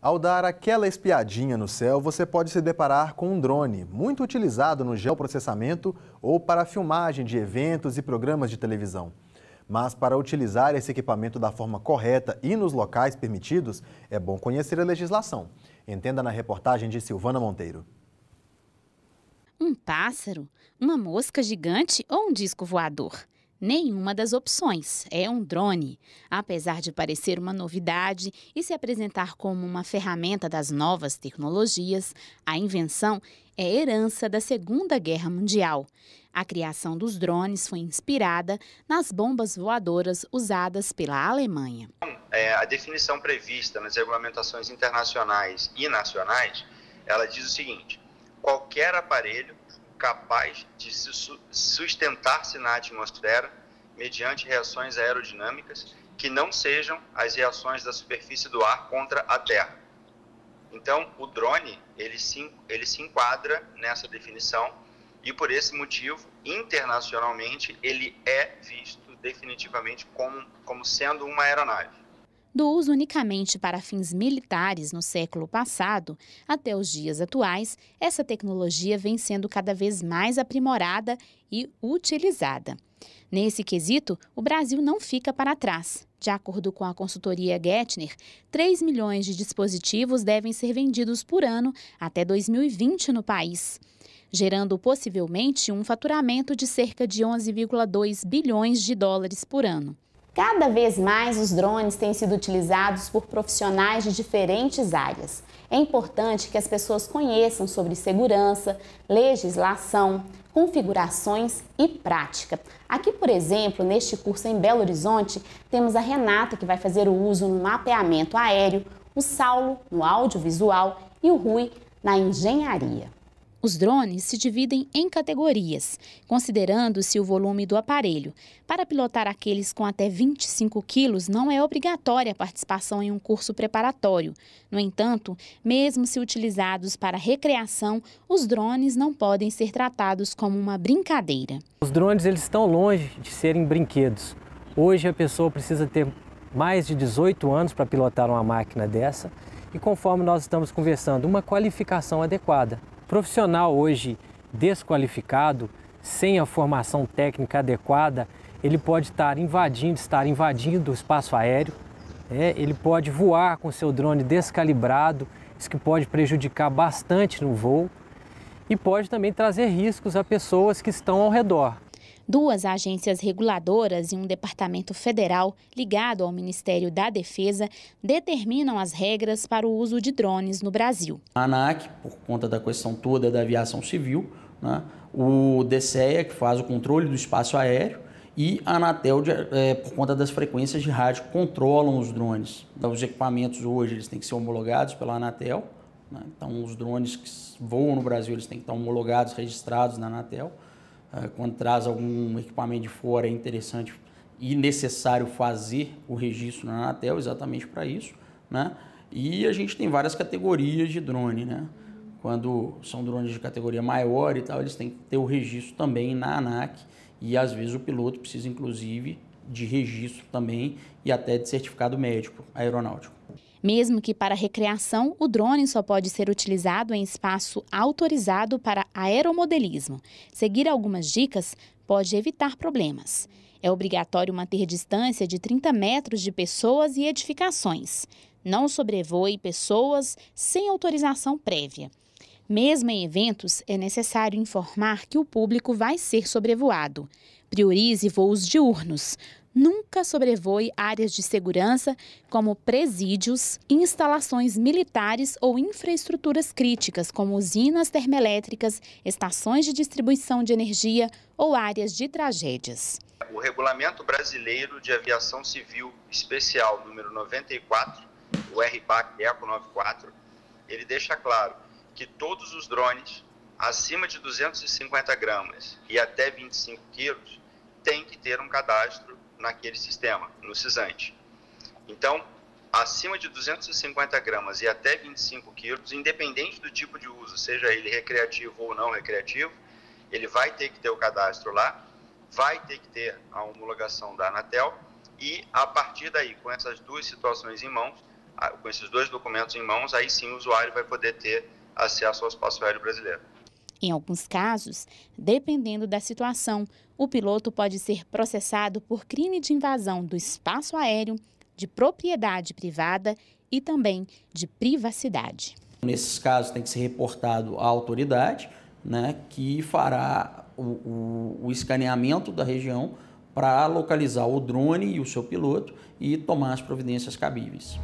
Ao dar aquela espiadinha no céu, você pode se deparar com um drone, muito utilizado no geoprocessamento ou para a filmagem de eventos e programas de televisão. Mas para utilizar esse equipamento da forma correta e nos locais permitidos, é bom conhecer a legislação. Entenda na reportagem de Silvana Monteiro. Um pássaro, uma mosca gigante ou um disco voador? Nenhuma das opções é um drone. Apesar de parecer uma novidade e se apresentar como uma ferramenta das novas tecnologias, a invenção é herança da Segunda Guerra Mundial. A criação dos drones foi inspirada nas bombas voadoras usadas pela Alemanha. É, a definição prevista nas regulamentações internacionais e nacionais, ela diz o seguinte: qualquer aparelho capaz de se sustentar-se na atmosfera mediante reações aerodinâmicas que não sejam as reações da superfície do ar contra a Terra. Então, o drone ele se, ele se enquadra nessa definição e por esse motivo, internacionalmente, ele é visto definitivamente como, como sendo uma aeronave do uso unicamente para fins militares no século passado até os dias atuais, essa tecnologia vem sendo cada vez mais aprimorada e utilizada. Nesse quesito, o Brasil não fica para trás. De acordo com a consultoria Gettner, 3 milhões de dispositivos devem ser vendidos por ano até 2020 no país, gerando possivelmente um faturamento de cerca de 11,2 bilhões de dólares por ano. Cada vez mais os drones têm sido utilizados por profissionais de diferentes áreas. É importante que as pessoas conheçam sobre segurança, legislação, configurações e prática. Aqui, por exemplo, neste curso em Belo Horizonte, temos a Renata que vai fazer o uso no mapeamento aéreo, o Saulo no audiovisual e o Rui na engenharia. Os drones se dividem em categorias, considerando-se o volume do aparelho. Para pilotar aqueles com até 25 quilos, não é obrigatória a participação em um curso preparatório. No entanto, mesmo se utilizados para recreação, os drones não podem ser tratados como uma brincadeira. Os drones eles estão longe de serem brinquedos. Hoje a pessoa precisa ter mais de 18 anos para pilotar uma máquina dessa e conforme nós estamos conversando, uma qualificação adequada profissional hoje desqualificado, sem a formação técnica adequada, ele pode estar invadindo, estar invadindo o espaço aéreo, é, ele pode voar com seu drone descalibrado, isso que pode prejudicar bastante no voo e pode também trazer riscos a pessoas que estão ao redor. Duas agências reguladoras e um departamento federal ligado ao Ministério da Defesa determinam as regras para o uso de drones no Brasil. A ANAC, por conta da questão toda da aviação civil, né? o DCEA, que faz o controle do espaço aéreo, e a Anatel, é, por conta das frequências de rádio, controlam os drones. Então, os equipamentos hoje eles têm que ser homologados pela Anatel. Né? Então, os drones que voam no Brasil eles têm que estar homologados, registrados na Anatel. Ah, quando traz algum equipamento de fora, é interessante e necessário fazer o registro na Anatel exatamente para isso, né? E a gente tem várias categorias de drone, né? Quando são drones de categoria maior e tal, eles têm que ter o registro também na ANAC e às vezes o piloto precisa inclusive de registro também e até de certificado médico aeronáutico. Mesmo que para recreação, o drone só pode ser utilizado em espaço autorizado para aeromodelismo. Seguir algumas dicas pode evitar problemas. É obrigatório manter distância de 30 metros de pessoas e edificações. Não sobrevoe pessoas sem autorização prévia. Mesmo em eventos, é necessário informar que o público vai ser sobrevoado. Priorize voos diurnos nunca sobrevoe áreas de segurança como presídios, instalações militares ou infraestruturas críticas, como usinas termoelétricas, estações de distribuição de energia ou áreas de tragédias. O Regulamento Brasileiro de Aviação Civil Especial número 94, o RPAC ECO 94, ele deixa claro que todos os drones acima de 250 gramas e até 25 quilos têm que ter um cadastro naquele sistema, no cisante. Então, acima de 250 gramas e até 25 quilos, independente do tipo de uso, seja ele recreativo ou não recreativo, ele vai ter que ter o cadastro lá, vai ter que ter a homologação da Anatel e, a partir daí, com essas duas situações em mãos, com esses dois documentos em mãos, aí sim o usuário vai poder ter acesso ao espaço aéreo brasileiro. Em alguns casos, dependendo da situação, o piloto pode ser processado por crime de invasão do espaço aéreo, de propriedade privada e também de privacidade. Nesses casos, tem que ser reportado à autoridade, né, que fará o, o, o escaneamento da região para localizar o drone e o seu piloto e tomar as providências cabíveis.